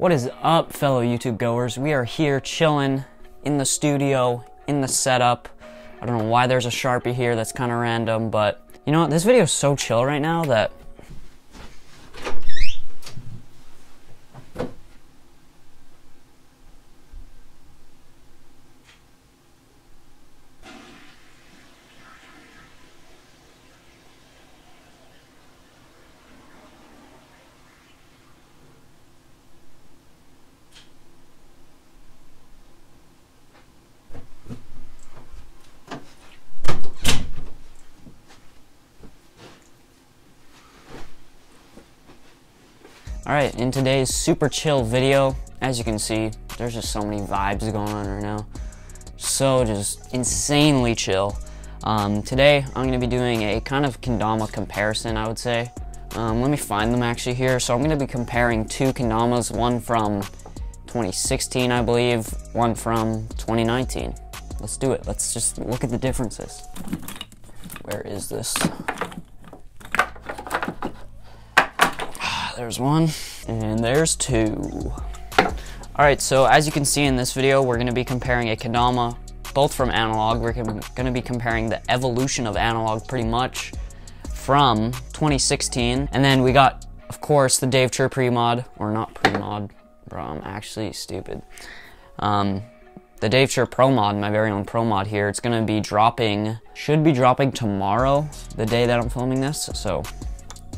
What is up, fellow YouTube goers? We are here chilling in the studio, in the setup. I don't know why there's a Sharpie here, that's kind of random, but you know what? This video is so chill right now that Alright, in today's super chill video, as you can see, there's just so many vibes going on right now. So just insanely chill. Um, today, I'm to be doing a kind of kendama comparison, I would say. Um, let me find them actually here. So I'm to be comparing two kendamas, one from 2016, I believe, one from 2019. Let's do it. Let's just look at the differences. Where is this? There's one, and there's two. Alright, so as you can see in this video, we're going to be comparing a Kendama, both from Analog. We're going to be comparing the evolution of Analog pretty much from 2016. And then we got, of course, the Dave Cher pre-mod, or not pre-mod, bro, I'm actually stupid. Um, the Dave Cher Pro Mod, my very own Pro Mod here, it's going to be dropping, should be dropping tomorrow, the day that I'm filming this, so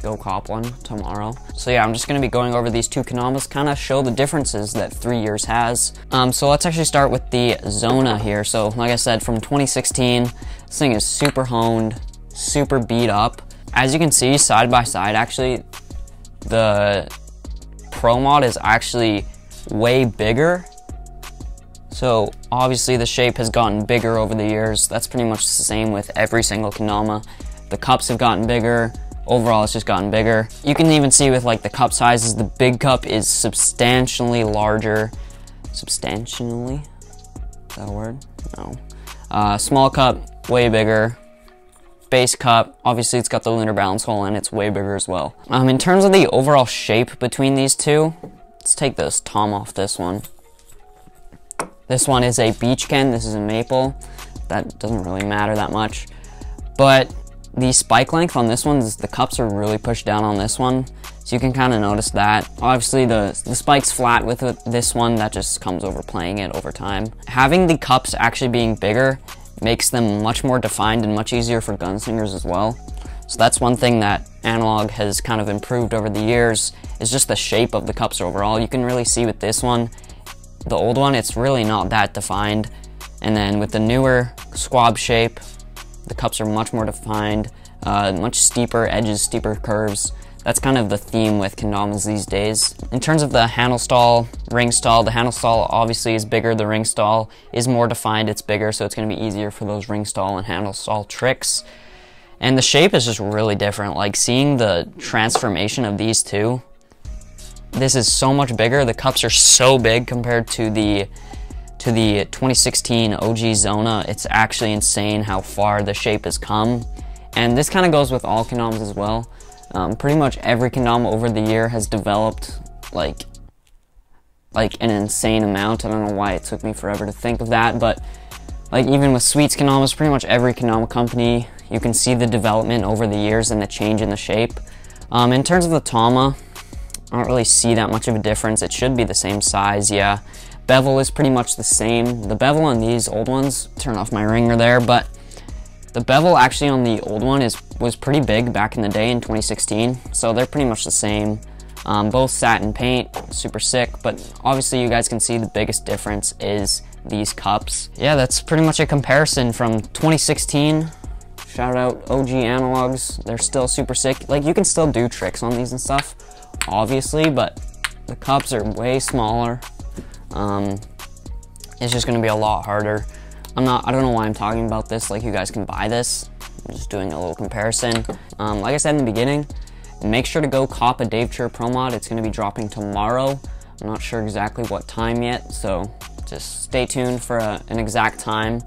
go cop one tomorrow. So yeah, I'm just gonna be going over these two Kendamas, kind of show the differences that three years has. Um, so let's actually start with the Zona here. So like I said, from 2016, this thing is super honed, super beat up. As you can see, side by side, actually, the Pro Mod is actually way bigger. So obviously the shape has gotten bigger over the years. That's pretty much the same with every single Kendama. The cups have gotten bigger, overall it's just gotten bigger. You can even see with like the cup sizes, the big cup is substantially larger. Substantially? Is that a word? No. Uh, small cup, way bigger. Base cup, obviously it's got the lunar balance hole and it's way bigger as well. Um, in terms of the overall shape between these two, let's take this tom off this one. This one is a beech can, this is a maple. That doesn't really matter that much. But the spike length on this one, is the cups are really pushed down on this one, so you can kind of notice that. Obviously, the, the spike's flat with this one, that just comes over playing it over time. Having the cups actually being bigger makes them much more defined and much easier for gunslingers as well. So that's one thing that Analog has kind of improved over the years, is just the shape of the cups overall. You can really see with this one, the old one, it's really not that defined. And then with the newer squab shape, the cups are much more defined, uh, much steeper edges, steeper curves. That's kind of the theme with kendamas these days. In terms of the handle stall, ring stall, the handle stall obviously is bigger, the ring stall is more defined, it's bigger, so it's gonna be easier for those ring stall and handle stall tricks. And the shape is just really different, like seeing the transformation of these two, this is so much bigger, the cups are so big compared to the to the 2016 OG Zona, it's actually insane how far the shape has come. And this kind of goes with all kendamas as well. Um, pretty much every kendama over the year has developed like like an insane amount. I don't know why it took me forever to think of that, but like even with Sweets kendamas, pretty much every kendama company, you can see the development over the years and the change in the shape. Um, in terms of the Tama, I don't really see that much of a difference. It should be the same size, yeah. Bevel is pretty much the same. The bevel on these old ones, turn off my ringer there, but the bevel actually on the old one is was pretty big back in the day in 2016, so they're pretty much the same. Um, both satin paint, super sick, but obviously you guys can see the biggest difference is these cups. Yeah, that's pretty much a comparison from 2016. Shout out OG analogs, they're still super sick. Like you can still do tricks on these and stuff, obviously, but the cups are way smaller. Um, it's just gonna be a lot harder. I'm not, I don't know why I'm talking about this, like you guys can buy this. I'm just doing a little comparison. Um, like I said in the beginning, make sure to go cop a Dave Cher Pro Mod. It's gonna be dropping tomorrow. I'm not sure exactly what time yet, so just stay tuned for a, an exact time.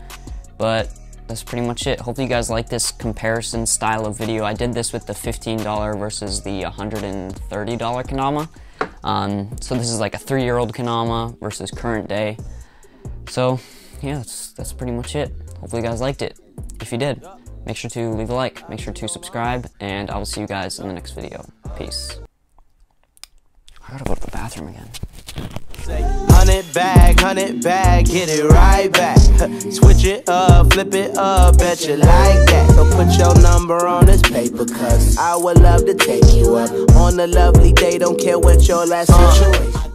But that's pretty much it. Hopefully you guys like this comparison style of video. I did this with the $15 versus the $130 Kendama. Um, so this is like a three-year-old Kendama versus current day. So yeah, that's that's pretty much it. Hopefully you guys liked it. If you did, make sure to leave a like, make sure to subscribe, and I will see you guys in the next video. Peace. I gotta go to the bathroom again. Hundred bag, hundred bag, get it right back. Switch it up, flip it up, bet you like that. So put your number on this paper, cause I would love to take you up on a lovely day. Don't care what your last uh. situation.